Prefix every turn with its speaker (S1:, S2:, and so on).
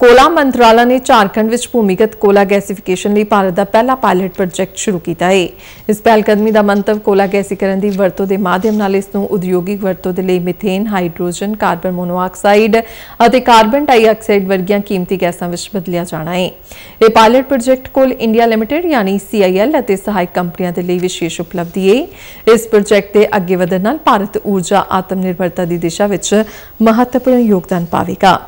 S1: ਕੋਲਾ ਮੰਤਰਾਲਾ ਨੇ ਝਾਰਖੰਡ ਵਿੱਚ ਭੂਮੀਗਤ ਕੋਲਾ ਗੈਸੀਫਿਕੇਸ਼ਨ ਲਈ ਭਾਰਤ ਦਾ ਪਹਿਲਾ ਪਾਇਲਟ ਪ੍ਰੋਜੈਕਟ ਸ਼ੁਰੂ ਕੀਤਾ ਹੈ ਇਸ ਪਹਿਲਕਦਮੀ ਦਾ ਮੰਤਵ ਕੋਲਾ ਗੈਸੀਕਰਨ ਦੀ ਵਰਤੋਂ ਦੇ ਮਾਧਿਅਮ ਨਾਲ ਇਸ ਨੂੰ ਉਦਯੋਗਿਕ ਵਰਤੋਂ ਦੇ ਲਈ ਮਿਥੇਨ ਹਾਈਡਰੋਜਨ ਕਾਰਬਨ ਮੋਨੋਆਕਸਾਈਡ ਅਤੇ ਕਾਰਬਨ ਡਾਈਆਕਸਾਈਡ ਵਰਗੀਆਂ ਕੀਮਤੀ ਗੈਸਾਂ ਵਿੱਚ ਬਦਲਿਆ ਜਾਣਾ ਹੈ ਇਹ pilot project Coal India Limited ਯਾਨੀ CIL ਅਤੇ ਸਹਾਇਕ ਕੰਪਨੀਆਂ ਦੇ ਲਈ ਵਿਸ਼ੇਸ਼ ਉਪਲਬਧੀ ਹੈ ਇਸ ਪ੍ਰੋਜੈਕਟ ਦੇ ਅੱਗੇ ਵਧਣ ਨਾਲ ਭਾਰਤ ਊਰਜਾ ਆਤਮ ਨਿਰਭਰਤਾ ਦੀ ਦਿਸ਼ਾ ਵਿੱਚ ਮਹੱਤਵਪੂਰਨ ਯੋਗਦਾਨ ਪਾਵੇਗਾ